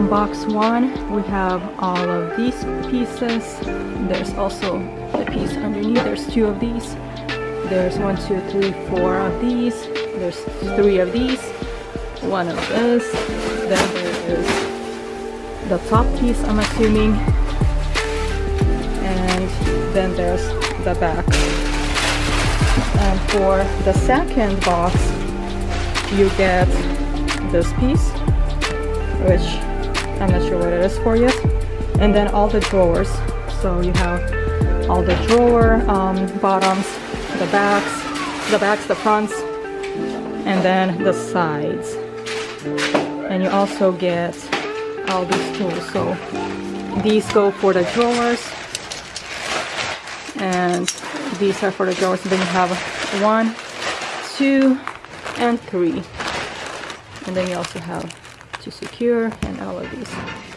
From box one, we have all of these pieces. There's also the piece underneath. There's two of these. There's one, two, three, four of these. There's three of these. One of this. Then there is the top piece, I'm assuming. And then there's the back. And for the second box, you get this piece which I'm not sure what it is for yet. And then all the drawers. So you have all the drawer um, bottoms the backs the backs the fronts and then the sides. And you also get all these tools. So these go for the drawers and these are for the drawers. Then you have one two and three. And then you also have to secure and all of these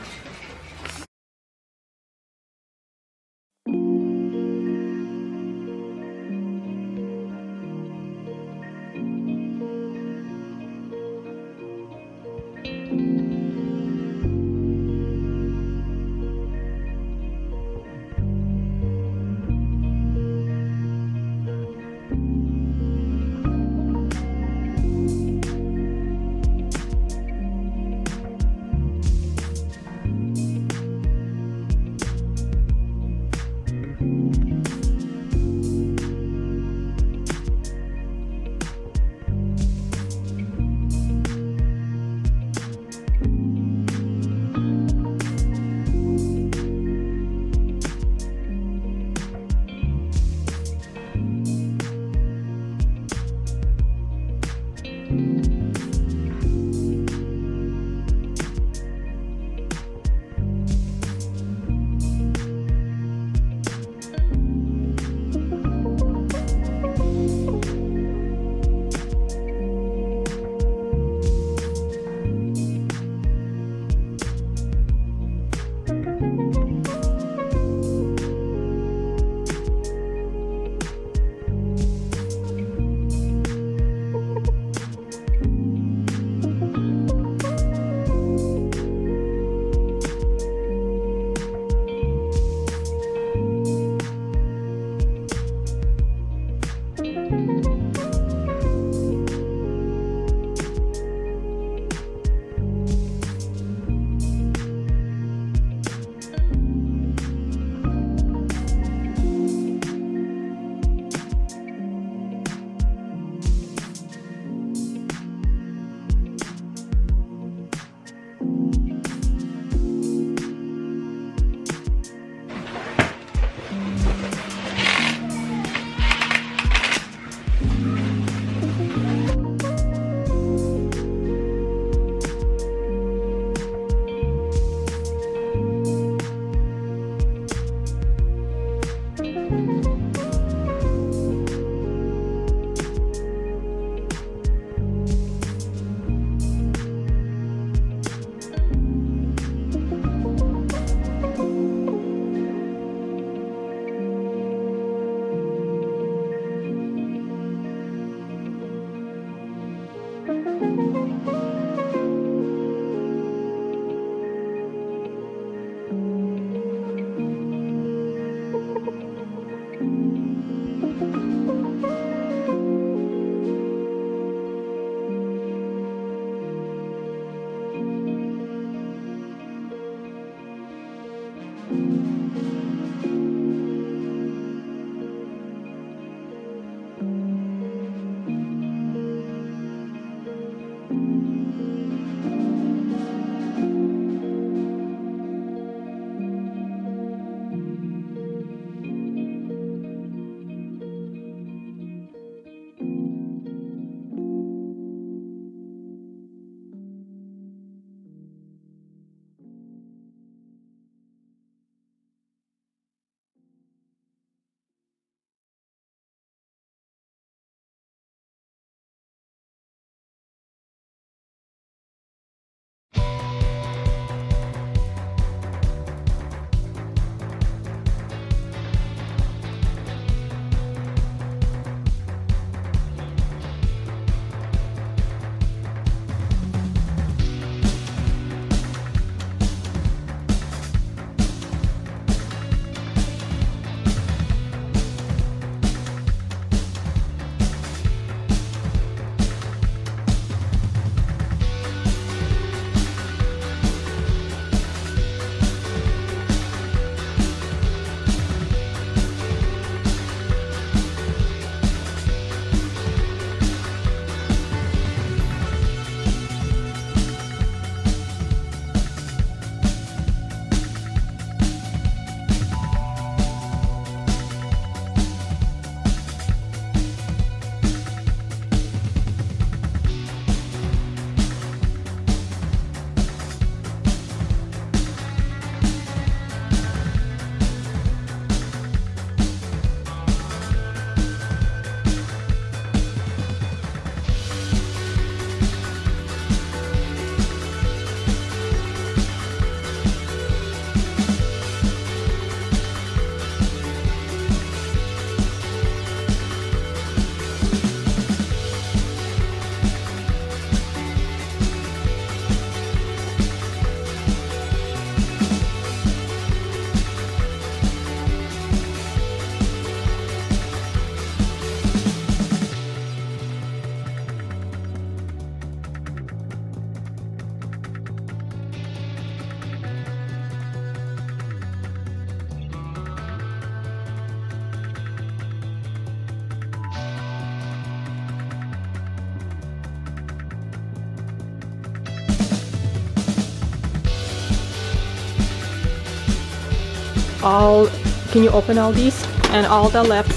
all can you open all these? And all the left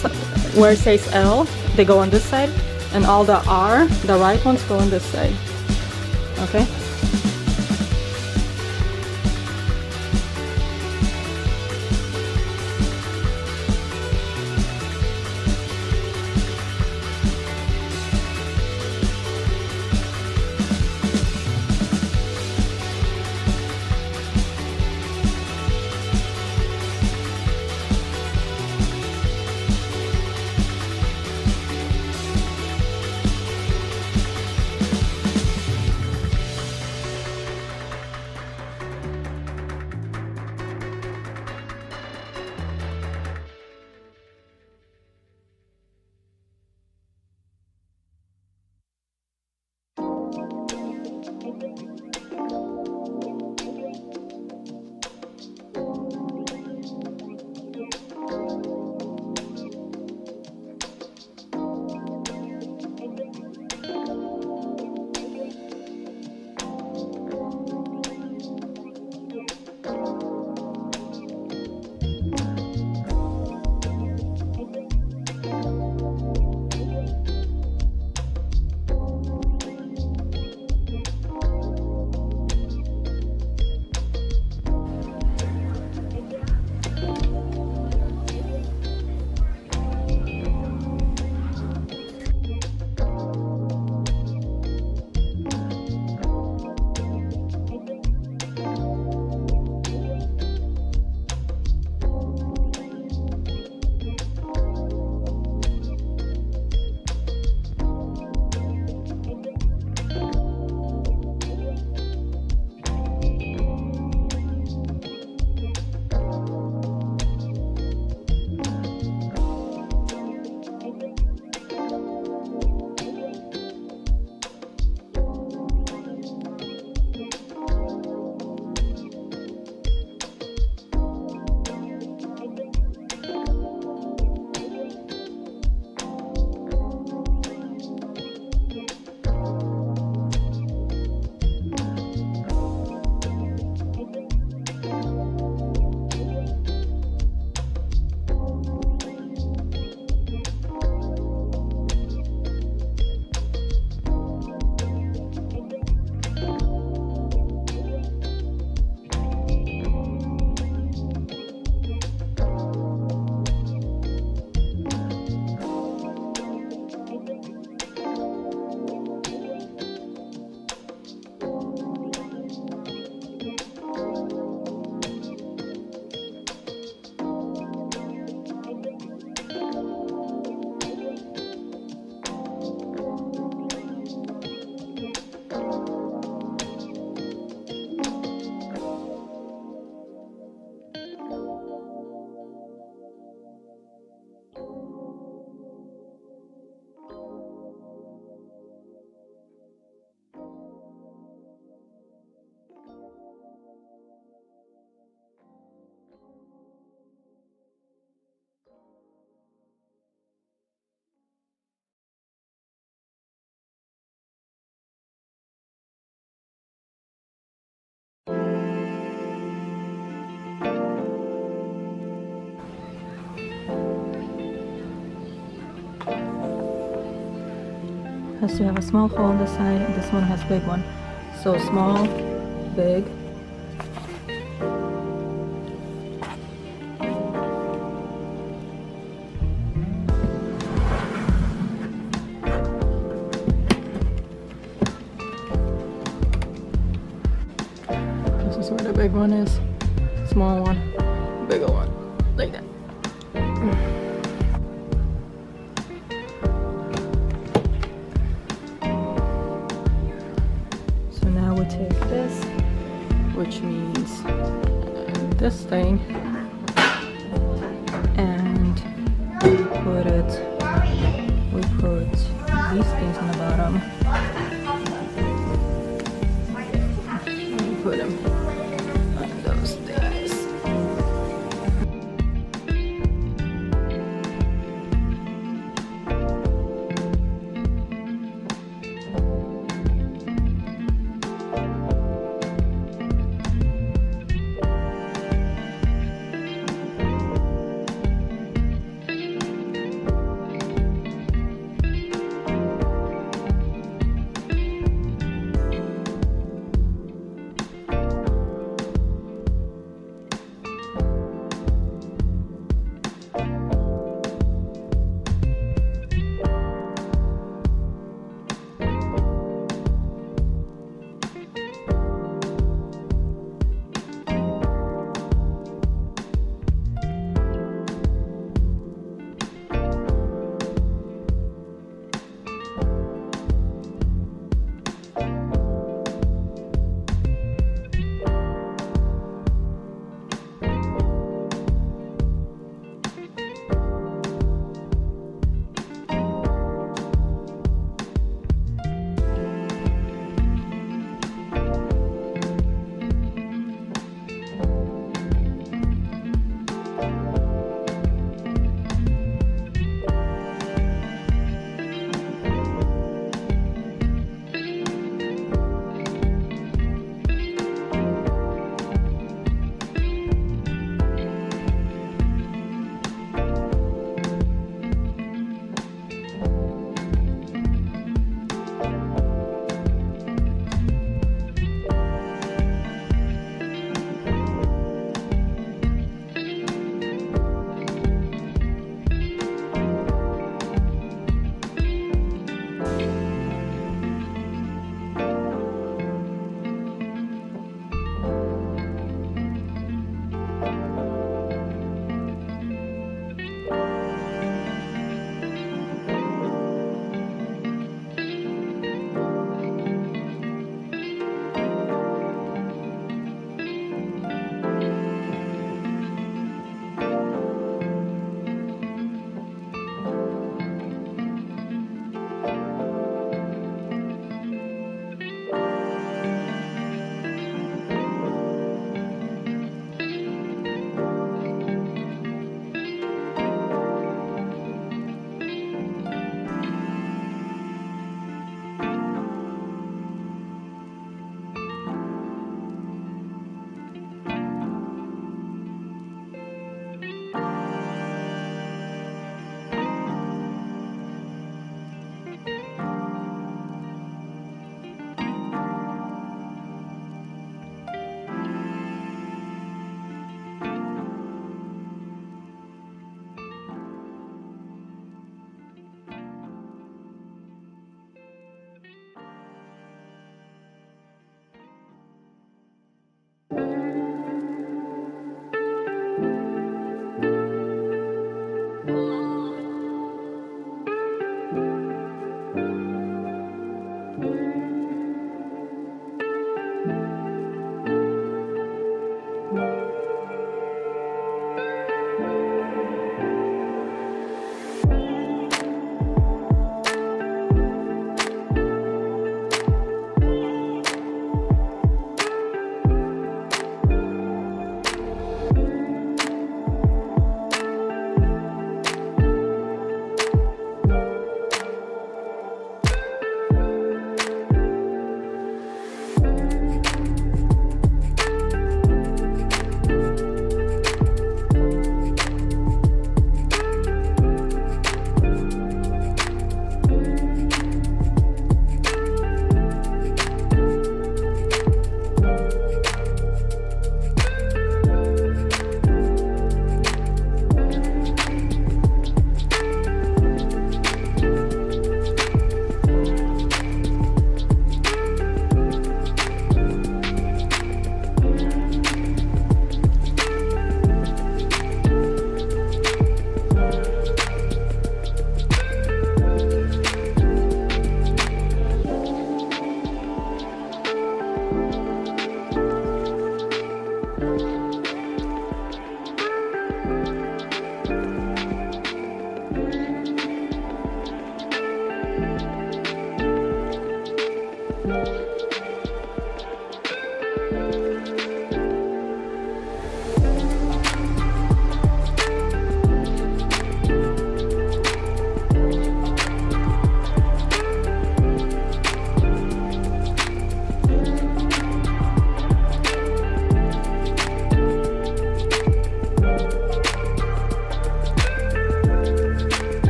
where it says L they go on this side. And all the R the right ones go on this side. Okay has to have a small hole on the side this one has big one. So small big take this, which means uh, this thing,